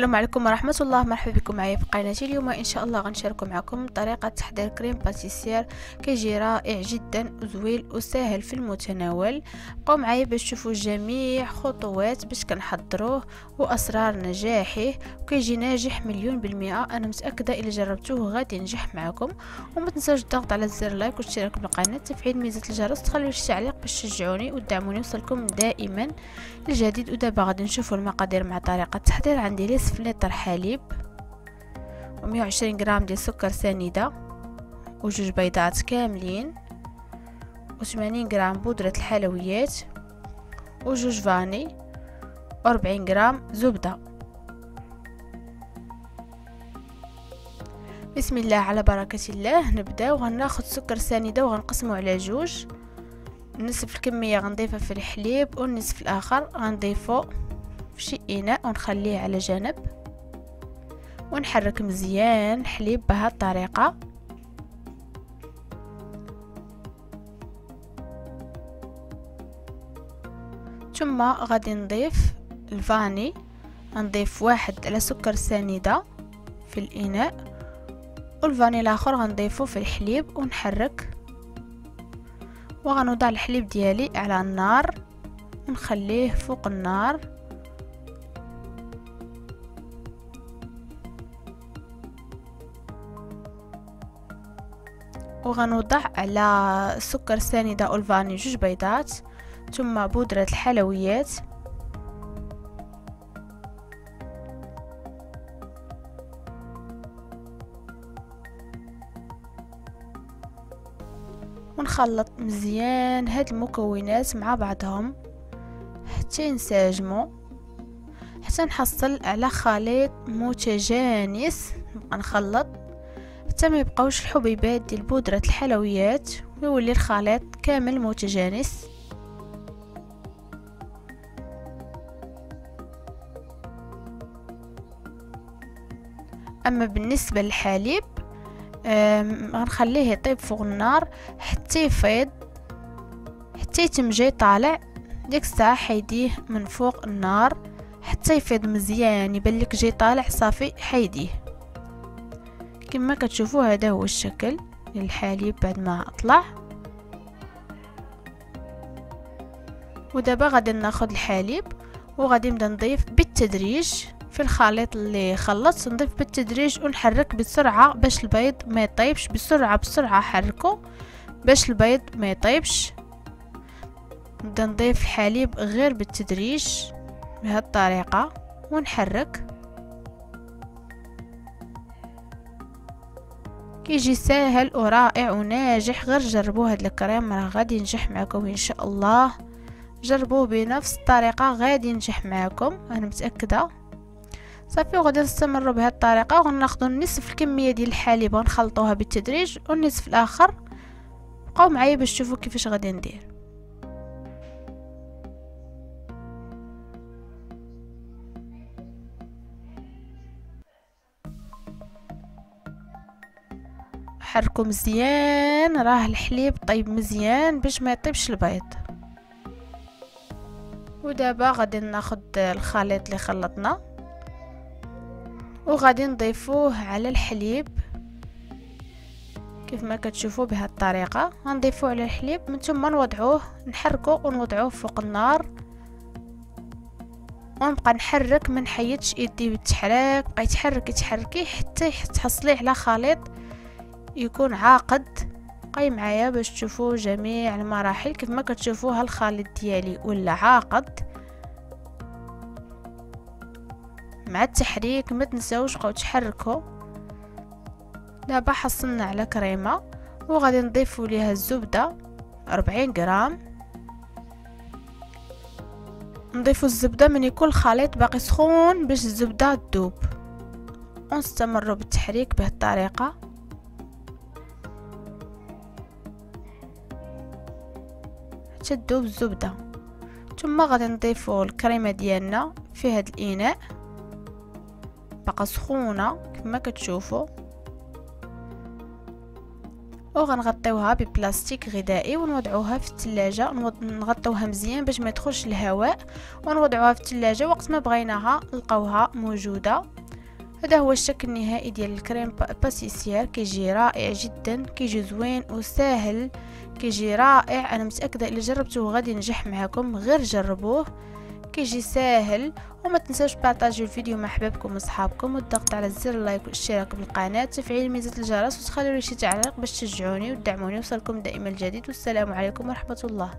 السلام عليكم ورحمة الله. مرحبا بكم معايا في قناتي اليوم. إن شاء الله غنشاركو معكم طريقة تحضير كريم باتيسير كيجي رائع جدا وزويل وسهل في المتناول. بقاو معايا باش تشوفوا جميع خطوات باش كنحضروه وأسرار نجاحه وكيجي ناجح مليون بالمئة. أنا متأكدة إلا جربتوه غادي ينجح معكم وما تنساوش الضغط على زر لايك والاشتراك بالقناة. تفعيل ميزة الجرس تخليو شي تعليق باش تشجعوني وتدعموني يوصلكم دائما الجديد ودابا غادي نشوفوا المقادير مع طريقة التحضير عندي نصف لتر حليب ومية وعشرين غرام ديال سكر سنيدة وجوج بيضات كاملين وثمانين غرام بودرة الحلويات وجوج فاني وأربعين غرام زبدة. بسم الله على بركة الله. نبداو غناخد سكر سنيدة وغنقسمو على جوج. نصف الكمية غنضيفها في الحليب والنصف الآخر غنضيفو في شي إناء ونخليه على جنب. ونحرك مزيان الحليب بهذه الطريقة. ثم غادي نضيف الفاني. نضيف واحد على سكر سنيدة في الإناء. والفاني الآخر غنضيفه في الحليب ونحرك. وغنوضع الحليب ديالي على النار. ونخليه فوق النار. وغنوضع على السكر الساندة أو الفاني جوج بيضات ثم بودرة الحلويات. ونخلط مزيان هاد المكونات مع بعضهم حتى ينسجموا حتى نحصل على خليط متجانس. نبقى نخلط. حتى ما يبقاوش الحبيبات ديال بودرة الحلويات ويولي الخليط كامل متجانس. أما بالنسبة للحليب غنخليه يطيب فوق النار حتى يفيض حتى يتم جاي طالع ديك الساعة حيديه من فوق النار حتى يفيض مزيان يبان لك جاي طالع صافي حيديه. كما كتشوفوا هذا هو الشكل للحليب بعد ما طلع ودابا غادي ناخذ الحليب وغادي نبدأ نضيف بالتدريج في الخليط اللي خلطت نضيف بالتدريج ونحرك بسرعة باش البيض ما يطيبش. بسرعة بسرعة حركه باش البيض ما يطيبش. نبدأ نضيف الحليب غير بالتدريج بهذه الطريقة ونحرك. كيجي ساهل ورائع وناجح غير جربوه هاد الكريم راه غادي ينجح معكم إن شاء الله. جربوه بنفس الطريقة غادي ينجح معكم أنا متأكدة. صافي وغادي نستمروا بهذه الطريقة وغناخذوا نصف الكمية ديال الحليب ونخلطوها بالتدريج والنصف الآخر. بقاو معايا باش تشوفوا كيفاش غادي ندير. حركو مزيان راه الحليب طيب مزيان باش ما يطيبش البيض. ودابا غادي ناخذ الخليط اللي خلطنا. وغادي نضيفوه على الحليب. كيف ما كتشوفوا بهذه الطريقة غنضيفوه على الحليب من ثم نوضعوه نحركوه ونوضعوه فوق النار. ونبقى نحرك من حيدش يدي بالتحراك بقى يتحرك يتحركي حتى تحصليه على خليط. يكون عاقد بقاي معايا باش تشوفوا جميع المراحل كيف ما كتشوفوا هالخليط ديالي ولا عاقد. مع التحريك ما تنساوش بقاو تحركوا. دابا حصلنا على كريمة وغادي نضيفوا ليها الزبدة 40 غرام. نضيفوا الزبدة من يكون الخليط باقي سخون باش الزبدة تذوب. ونستمروا بالتحريك بهذه الطريقة. تذوب الزبده ثم غادي نضيفوا الكريمة ديالنا في هذا الإناء. بقى سخونة كما كتشوفوا وغنغطيوها ببلاستيك غذائي ونوضعوها في الثلاجه نغطيوها مزيان باش ما يدخلش الهواء. ونوضعوها في الثلاجه وقت ما بغيناها نلقاوها موجودة. هذا هو الشكل النهائي ديال الكريم باسيسير كيجي رائع جدا كيجي زوين وسهل كيجي رائع. أنا متأكدة الا جربتوه غادي ينجح معكم غير جربوه. كيجي ساهل وما تنساوش بارطاجيو الفيديو مع احبابكم وصحابكم والضغط على زر اللايك والاشتراك بالقناة تفعيل ميزة الجرس وتخلوا لي شي تعليق باش تشجعوني وتدعموني. وصلكم دائما الجديد والسلام عليكم ورحمة الله.